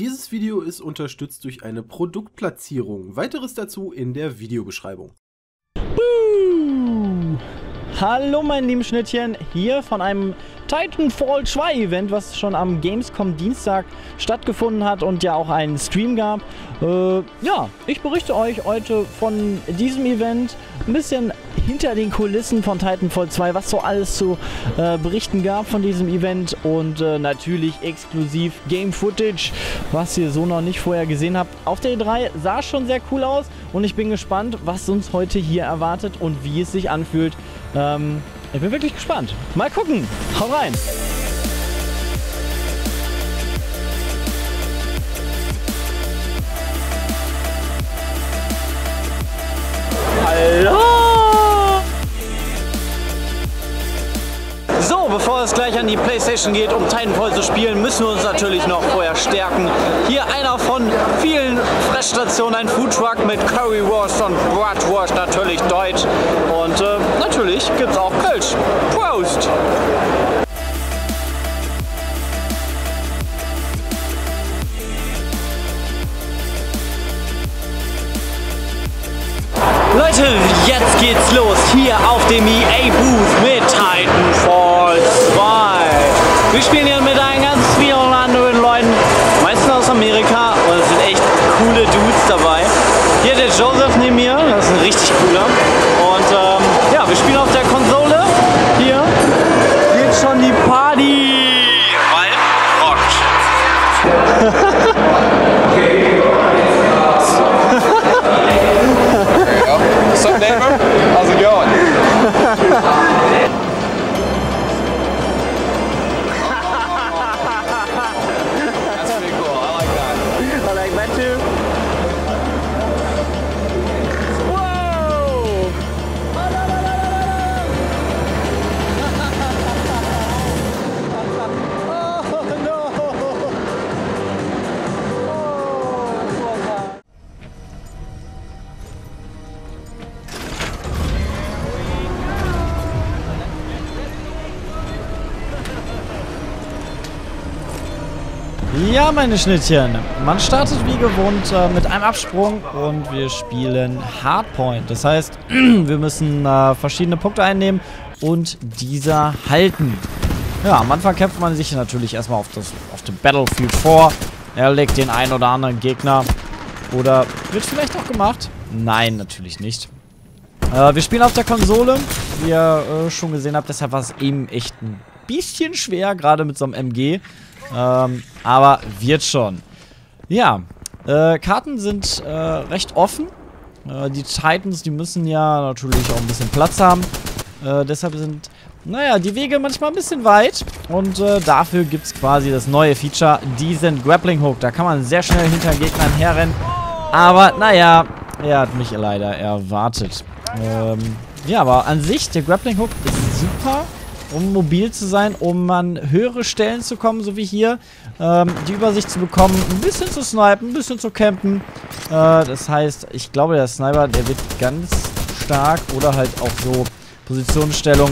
Dieses Video ist unterstützt durch eine Produktplatzierung. Weiteres dazu in der Videobeschreibung. Hallo meine lieben Schnittchen, hier von einem Titanfall 2 Event, was schon am Gamescom Dienstag stattgefunden hat und ja auch einen Stream gab. Äh, ja, ich berichte euch heute von diesem Event, ein bisschen hinter den Kulissen von Titanfall 2, was so alles zu äh, berichten gab von diesem Event und äh, natürlich exklusiv Game Footage, was ihr so noch nicht vorher gesehen habt. Auf der E3 sah schon sehr cool aus und ich bin gespannt, was uns heute hier erwartet und wie es sich anfühlt. Ähm, ich bin wirklich gespannt. Mal gucken. Hau rein. An die Playstation geht, um Titanfall zu spielen, müssen wir uns natürlich noch vorher stärken. Hier einer von vielen Fressstationen, ein Foodtruck mit Currywurst und Bratwurst, natürlich deutsch. Und äh, natürlich es auch Kölsch. Prost! Leute, jetzt geht's los hier auf dem EA Booth mit richtig cooler. Und Ja, meine Schnittchen. Man startet wie gewohnt äh, mit einem Absprung und wir spielen Hardpoint. Das heißt, wir müssen äh, verschiedene Punkte einnehmen und dieser halten. Ja, am Anfang kämpft man sich natürlich erstmal auf, das, auf dem Battlefield vor. Er legt den einen oder anderen Gegner. Oder wird vielleicht auch gemacht? Nein, natürlich nicht. Äh, wir spielen auf der Konsole, wie ihr äh, schon gesehen habt. Deshalb war es eben echt ein bisschen schwer, gerade mit so einem MG. Ähm, aber wird schon. Ja, äh, Karten sind äh, recht offen. Äh, die Titans, die müssen ja natürlich auch ein bisschen Platz haben. Äh, deshalb sind, naja, die Wege manchmal ein bisschen weit. Und äh, dafür gibt es quasi das neue Feature, diesen Grappling Hook. Da kann man sehr schnell hinter Gegnern herrennen. Aber, naja, er hat mich leider erwartet. Ähm, ja, aber an sich, der Grappling Hook ist super um mobil zu sein, um an höhere Stellen zu kommen, so wie hier, ähm, die Übersicht zu bekommen, ein bisschen zu snipen, ein bisschen zu campen. Äh, das heißt, ich glaube, der Sniper, der wird ganz stark oder halt auch so Positionsstellung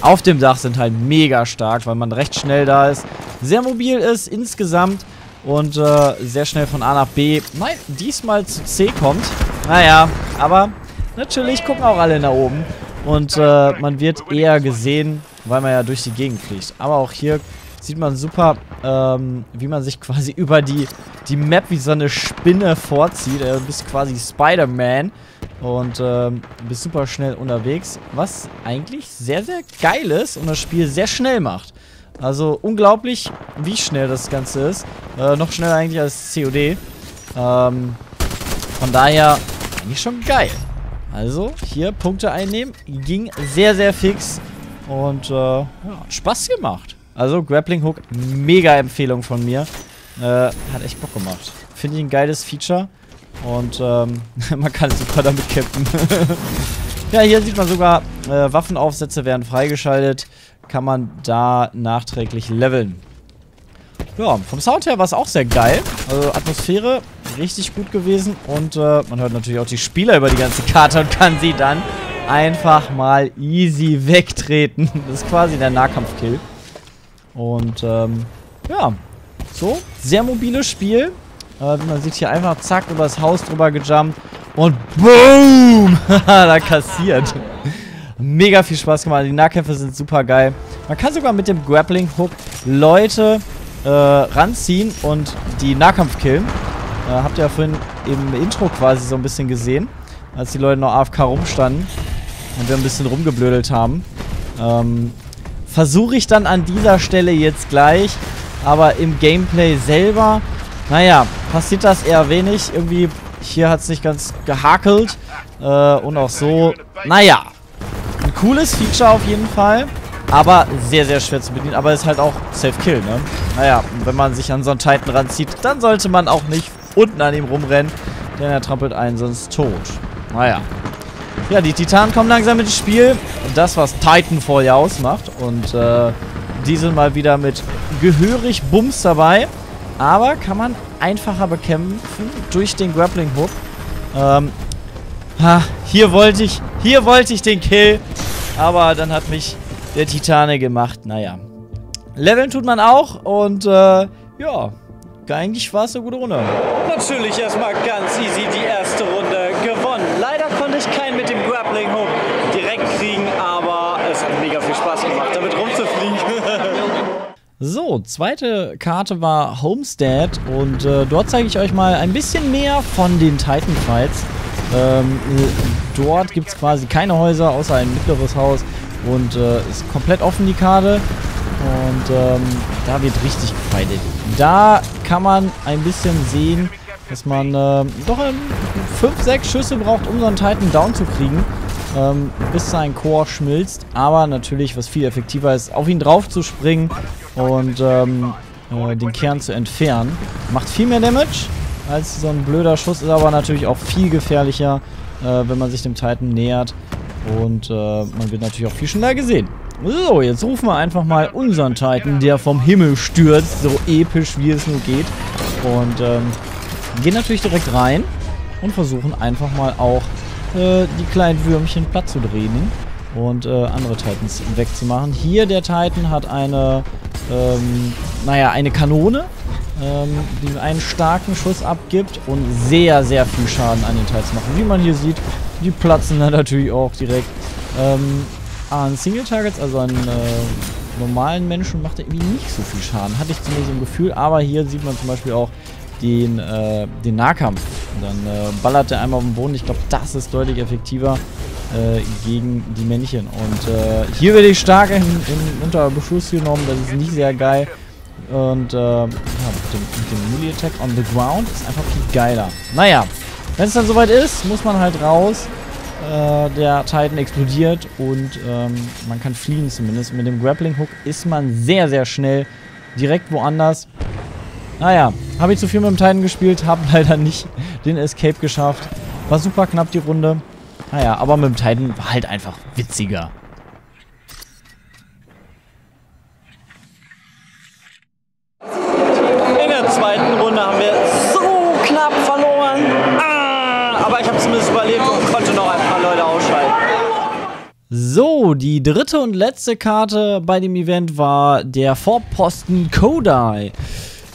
auf dem Dach sind halt mega stark, weil man recht schnell da ist, sehr mobil ist insgesamt und äh, sehr schnell von A nach B, nein, diesmal zu C kommt. Naja, aber natürlich gucken auch alle nach oben. Und äh, man wird eher gesehen, weil man ja durch die Gegend fliegt. Aber auch hier sieht man super, ähm, wie man sich quasi über die, die Map wie so eine Spinne vorzieht. Du bist quasi Spider-Man und ähm, bist super schnell unterwegs. Was eigentlich sehr, sehr geil ist und das Spiel sehr schnell macht. Also unglaublich, wie schnell das Ganze ist. Äh, noch schneller eigentlich als COD. Ähm, von daher eigentlich schon geil. Also, hier Punkte einnehmen. Ging sehr, sehr fix. Und, äh, ja, hat Spaß gemacht. Also, Grappling Hook, mega Empfehlung von mir. Äh, hat echt Bock gemacht. Finde ich ein geiles Feature. Und, ähm, man kann super damit campen. ja, hier sieht man sogar, äh, Waffenaufsätze werden freigeschaltet. Kann man da nachträglich leveln. Ja, vom Sound her war es auch sehr geil. Also Atmosphäre richtig gut gewesen. Und äh, man hört natürlich auch die Spieler über die ganze Karte und kann sie dann einfach mal easy wegtreten. Das ist quasi der Nahkampfkill. Und ähm, ja, So, sehr mobiles Spiel. Äh, man sieht hier einfach zack übers Haus drüber gejumpt und BOOM! da kassiert. Mega viel Spaß gemacht. Die Nahkämpfe sind super geil. Man kann sogar mit dem Grappling Hook Leute äh, ranziehen und die Nahkampf killen. Äh, habt ihr ja vorhin im Intro quasi so ein bisschen gesehen, als die Leute noch AFK rumstanden und wir ein bisschen rumgeblödelt haben. Ähm, Versuche ich dann an dieser Stelle jetzt gleich, aber im Gameplay selber, naja, passiert das eher wenig. Irgendwie, hier hat es nicht ganz gehakelt äh, und auch so, naja, ein cooles Feature auf jeden Fall. Aber sehr, sehr schwer zu bedienen. Aber ist halt auch Safe Kill, ne? Naja, wenn man sich an so einen Titan ranzieht, dann sollte man auch nicht unten an ihm rumrennen. Denn er trampelt einen sonst tot. Naja. Ja, die Titanen kommen langsam ins Spiel. Das, was Titanfall ja ausmacht. Und äh, die sind mal wieder mit gehörig Bums dabei. Aber kann man einfacher bekämpfen durch den Grappling Hook. Ähm, ha, hier wollte ich, hier wollte ich den Kill. Aber dann hat mich der Titane gemacht. Naja. Leveln tut man auch und äh, ja, eigentlich war es eine gute Runde. Natürlich erstmal ganz easy die erste Runde gewonnen. Leider konnte ich keinen mit dem Grappling Hook direkt kriegen, aber es hat mega viel Spaß gemacht, damit rumzufliegen. So, zweite Karte war Homestead und äh, dort zeige ich euch mal ein bisschen mehr von den Titan Fights. Ähm, dort gibt es quasi keine Häuser, außer ein mittleres Haus und äh, ist komplett offen die Karte. Und ähm, da wird richtig gefeitet. Da kann man ein bisschen sehen, dass man äh, doch 5, 6 Schüsse braucht, um so einen Titan down zu kriegen. Ähm, bis sein Core schmilzt. Aber natürlich, was viel effektiver ist, auf ihn drauf zu springen und ähm, äh, den Kern zu entfernen. Macht viel mehr Damage als so ein blöder Schuss, ist aber natürlich auch viel gefährlicher, äh, wenn man sich dem Titan nähert. Und äh, man wird natürlich auch viel schneller gesehen. So, jetzt rufen wir einfach mal unseren Titan, der vom Himmel stürzt, so episch wie es nur geht. Und ähm, gehen natürlich direkt rein und versuchen einfach mal auch äh, die kleinen Würmchen platt zu drehen und äh, andere Titans wegzumachen. Hier der Titan hat eine, ähm, naja, eine Kanone, ähm, die einen starken Schuss abgibt und sehr, sehr viel Schaden an den Titans machen. Wie man hier sieht, die platzen dann natürlich auch direkt. Ähm, an Single Targets, also an äh, normalen Menschen, macht er irgendwie nicht so viel Schaden. Hatte ich zumindest im Gefühl, aber hier sieht man zum Beispiel auch den, äh, den Nahkampf. Dann äh, ballert er einmal auf den Boden. Ich glaube, das ist deutlich effektiver äh, gegen die Männchen. Und äh, hier werde ich stark in, in, unter Beschuss genommen. Das ist nicht sehr geil. Und äh, ja, mit dem, mit dem Melee Attack on the Ground ist einfach viel geiler. Naja, wenn es dann soweit ist, muss man halt raus. Äh, der Titan explodiert und ähm, man kann fliehen zumindest. Mit dem Grappling Hook ist man sehr, sehr schnell direkt woanders. Naja, habe ich zu viel mit dem Titan gespielt, habe leider nicht den Escape geschafft. War super knapp die Runde. Naja, aber mit dem Titan war halt einfach witziger. In der zweiten Runde haben wir so knapp verloren. Ah, aber ich habe zumindest überlebt und konnte noch ein paar Leute ausschalten. So, die dritte und letzte Karte bei dem Event war der Vorposten Kodai.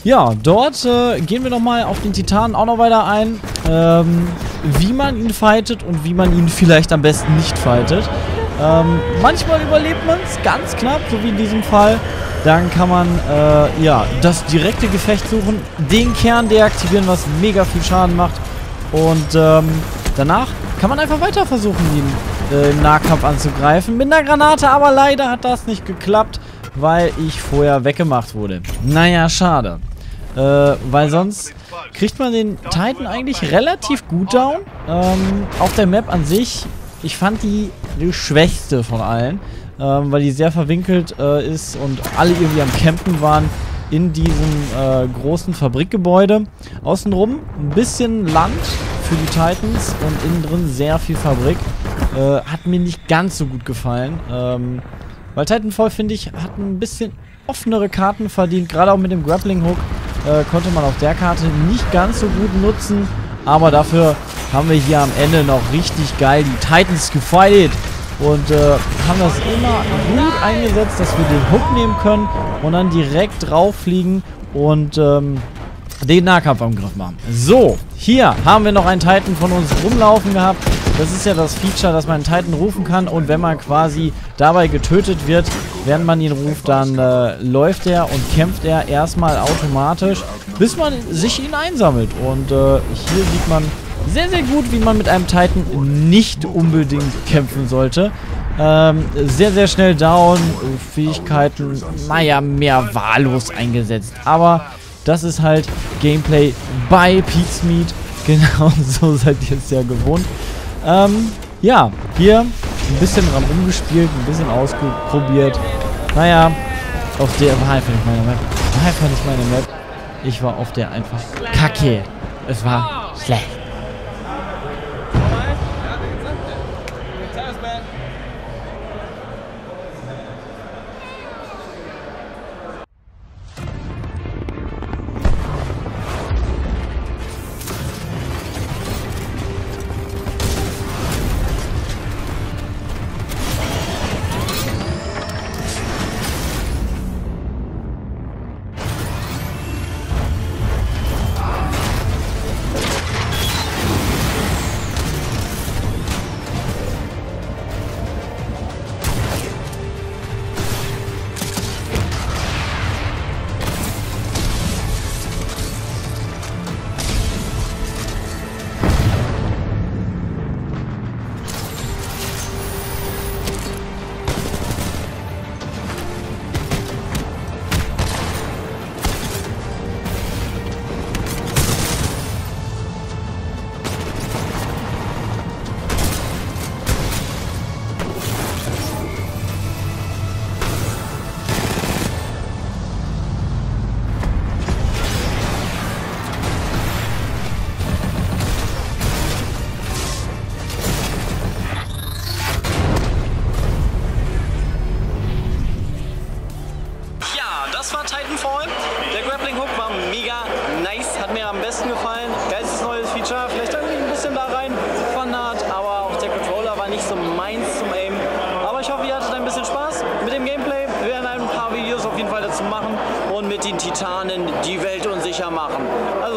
Ja, dort äh, gehen wir nochmal auf den Titanen auch noch weiter ein, ähm, wie man ihn fightet und wie man ihn vielleicht am besten nicht fightet. Ähm, manchmal überlebt man es ganz knapp, so wie in diesem Fall. Dann kann man äh, ja das direkte Gefecht suchen, den Kern deaktivieren, was mega viel Schaden macht. Und ähm, danach kann man einfach weiter versuchen, ihn äh, im Nahkampf anzugreifen. Mit einer Granate, aber leider hat das nicht geklappt, weil ich vorher weggemacht wurde. Naja, schade. Äh, weil sonst kriegt man den Titan eigentlich relativ gut down. Ähm, auf der Map an sich, ich fand die die schwächste von allen, ähm, weil die sehr verwinkelt äh, ist und alle irgendwie am Campen waren in diesem äh, großen Fabrikgebäude. Außenrum ein bisschen Land für die Titans und innen drin sehr viel Fabrik. Äh, hat mir nicht ganz so gut gefallen. Ähm, weil Titanfall, finde ich, hat ein bisschen offenere Karten verdient, gerade auch mit dem Grappling Hook äh, konnte man auf der Karte nicht ganz so gut nutzen. Aber dafür haben wir hier am Ende noch richtig geil die Titans gefightet. Und äh, haben das immer gut eingesetzt, dass wir den Hook nehmen können und dann direkt drauf fliegen und ähm, den Nahkampfangriff machen. So, hier haben wir noch einen Titan von uns rumlaufen gehabt. Das ist ja das Feature, dass man einen Titan rufen kann und wenn man quasi dabei getötet wird, während man ihn ruft, dann äh, läuft er und kämpft er erstmal automatisch, bis man sich ihn einsammelt. Und äh, hier sieht man sehr, sehr gut, wie man mit einem Titan nicht unbedingt kämpfen sollte. Ähm, sehr, sehr schnell down, Fähigkeiten, naja, mehr wahllos eingesetzt. Aber das ist halt Gameplay bei Pete's Meat. Genau so seid ihr es ja gewohnt. Ähm, ja, hier ein bisschen dran umgespielt, ein bisschen ausprobiert. Naja, auf der war einfach nicht meine Map. War einfach nicht meine Map. Ich war auf der einfach kacke. Es war schlecht.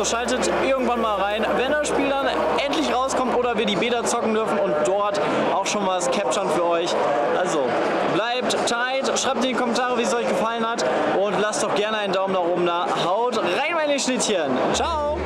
Schaltet irgendwann mal rein, wenn das Spiel dann endlich rauskommt oder wir die Beta zocken dürfen und dort auch schon was capturen für euch. Also bleibt tight, schreibt in die Kommentare, wie es euch gefallen hat und lasst doch gerne einen Daumen nach oben da. Haut rein, meine Schnittchen. Ciao!